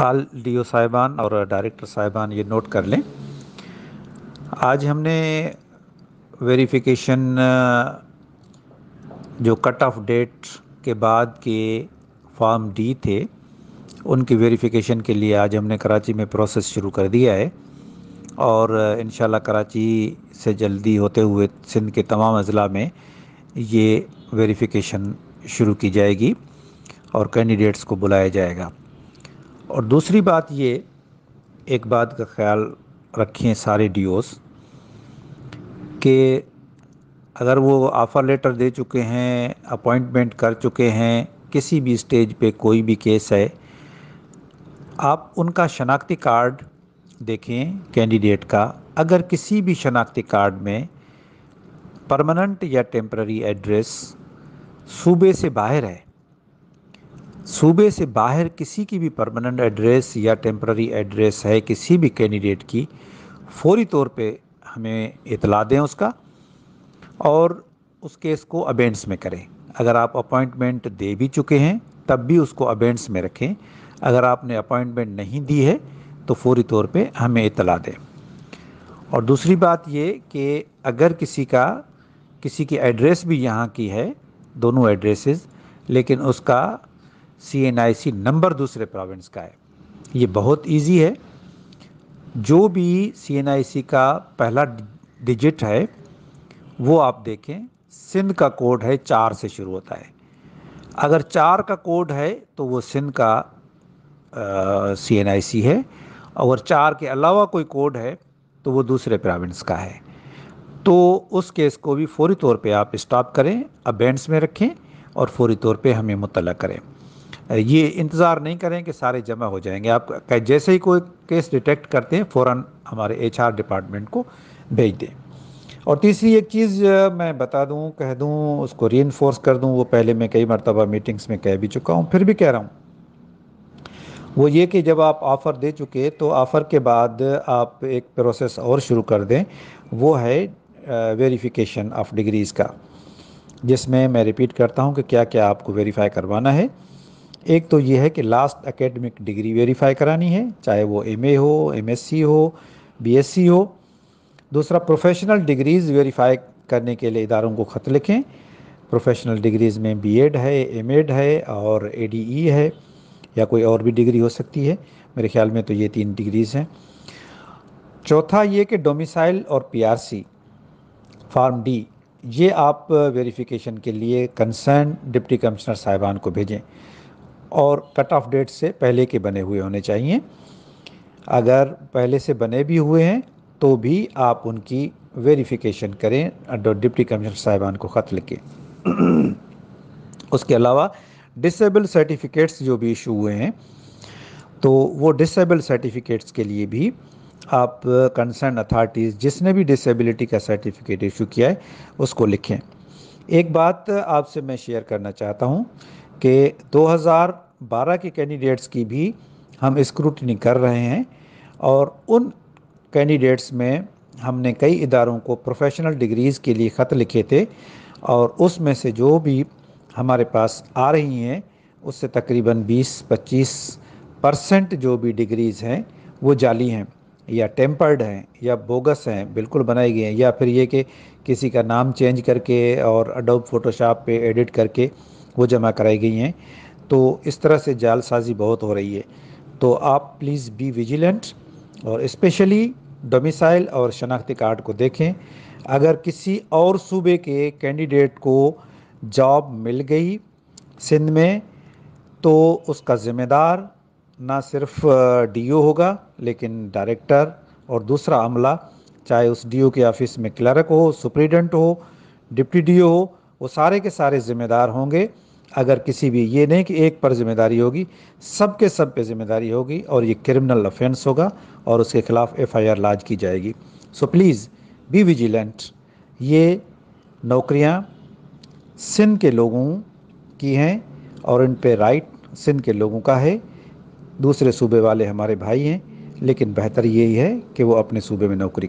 आल D O साहिबान और director साहिबान ये नोट कर लें। आज हमने वेरिफिकेशन जो कट ऑफ़ डेट के बाद के फॉर्म डी थे, उनकी वेरिफिकेशन के लिए आज हमने कराची में प्रोसेस शुरू कर दिया है। और इन कराची से जल्दी होते हुए सिंध के तमाम अज़ला में ये वेरिफिकेशन शुरू की जाएगी और कैंडिडेट्स को बुलाया जाएगा। और दूसरी बात ये, एक बात का ख्याल रखें सारे डी डीओस कि, अगर वो ऑफ़र लेटर दे चुके हैं अपॉइंटमेंट कर चुके हैं, किसी भी स्टेज पे कोई भी केस है, आप उनका शनाख्ती कार्ड देखें कैंडिडेट का। अगर किसी भी शनाख्ती कार्ड में परमानेंट या टेम्प्ररी एड्रेस सूबे से बाहर है सूबे से बाहर किसी की भी परमानेंट एड्रेस या टेम्प्ररी एड्रेस है, किसी भी कैंडिडेट की, फौरी तौर पे हमें इतला दें उसका और उस केस को अबेंड्स में करें। अगर आप अपॉइंटमेंट दे भी चुके हैं, तब भी उसको अबेंड्स में रखें। अगर आपने अपॉइंटमेंट नहीं दी है तो फौरी तौर पे हमें इतला दें। और दूसरी बात ये कि अगर किसी का, किसी की एड्रेस भी यहाँ की है, दोनों एड्रेसेस लेकिन उसका सी नंबर दूसरे प्रोविंस का है। ये बहुत इजी है। जो भी सी का पहला डिजिट है, वो आप देखें, सिंध का कोड है, चार से शुरू होता है। अगर चार का कोड है तो वो सिंध का सी एन आई सी है। और चार के अलावा कोई कोड है तो वो दूसरे प्रोविंस का है। तो उस केस को भी फौरी तौर पे आप स्टॉप करें अबेंड्स में रखें और फौरी तौर पे हमें मुतला करें। ये इंतज़ार नहीं करें कि सारे जमा हो जाएँगे। आप जैसे ही कोई केस डिटेक्ट करते हैं फ़ौर हमारे एचआर डिपार्टमेंट को भेज दें। और तीसरी एक चीज़ मैं बता दूँ, कह दूँ, उसको री कर दूँ, वो पहले मैं कई मरतबा मीटिंग्स में कह भी चुका हूँ, फिर भी कह रहा हूँ। वो ये कि जब आप ऑफ़र दे चुके तो ऑफ़र के बाद आप एक प्रोसेस और शुरू कर दें, वो है वेरिफिकेशन ऑफ़ डिग्रीज़ का, जिसमें मैं रिपीट करता हूँ कि क्या क्या आपको वेरीफाई करवाना है। एक तो ये है कि लास्ट एकेडमिक डिग्री वेरीफाई करानी है, चाहे वो एमए हो एमएससी हो बीएससी हो। दूसरा प्रोफेशनल डिग्रीज़ वेरीफाई करने के लिए इदारों को ख़त लिखें। प्रोफेशनल डिग्रीज़ में बीएड है एमएड है और एडीई है, या कोई और भी डिग्री हो सकती है। मेरे ख्याल में तो ये तीन डिग्रीज़ हैं। चौथा, ये कि डोमिसाइल और पीआरसी फार्म डी ये आप वेरिफिकेशन के लिए कंसर्न डिप्टी कमिश्नर साहिबान को भेजें। और कट ऑफ़ डेट से पहले के बने हुए होने चाहिए। अगर पहले से बने भी हुए हैं तो भी आप उनकी वेरिफिकेशन करें डिप्टी कमिश्नर साहिबान को ख़त लिखें। उसके अलावा डिसेबल सर्टिफिकेट्स जो भी इशू हुए हैं तो वो डिसेबल सर्टिफिकेट्स के लिए भी आप कंसर्न अथॉरिटीज़ जिसने भी डिसेबिलिटी का सर्टिफिकेट इशू किया है, उसको लिखें। एक बात आपसे मैं शेयर करना चाहता हूँ कि 2012 के कैंडिडेट्स की भी हम स्क्रूटनी कर रहे हैं और उन कैंडिडेट्स में हमने कई इदारों को प्रोफेशनल डिग्रीज़ के लिए ख़त लिखे थे और उसमें से जो भी हमारे पास आ रही हैं, उससे तकरीबन 20-25 परसेंट जो भी डिग्रीज़ हैं, वो जाली हैं, या टेम्पर्ड हैं, या बोगस हैं, बिल्कुल बनाई गई हैं, या फिर ये कि किसी का नाम चेंज करके और अडोब फोटोशॉप पे एडिट करके वो जमा कराई गई हैं। तो इस तरह से जालसाजी बहुत हो रही है। तो आप प्लीज़ बी विजिलेंट और स्पेशली डोमिसाइल और शनाख्ती कार्ड को देखें। अगर किसी और सूबे के कैंडिडेट को जॉब मिल गई सिंध में तो उसका ज़िम्मेदार ना सिर्फ़ डीओ होगा, लेकिन डायरेक्टर और दूसरा अमला, चाहे उस डीओ के ऑफ़िस में क्लर्क हो सुप्रीडेंट हो डिप्टी डीओ हो, वो सारे के सारे ज़िम्मेदार होंगे। अगर किसी भी, ये नहीं कि एक पर ज़िम्मेदारी होगी सब के सब पे ज़िम्मेदारी होगी और ये क्रिमिनल ऑफेंस होगा और उसके खिलाफ एफआईआर लाज की जाएगी। सो प्लीज़ बी विजिलेंट ये नौकरियाँ सिंध के लोगों की हैं और इन पे राइट सिंध के लोगों का है। दूसरे सूबे वाले हमारे भाई हैं, लेकिन बेहतर यही है कि वो अपने सूबे में नौकरी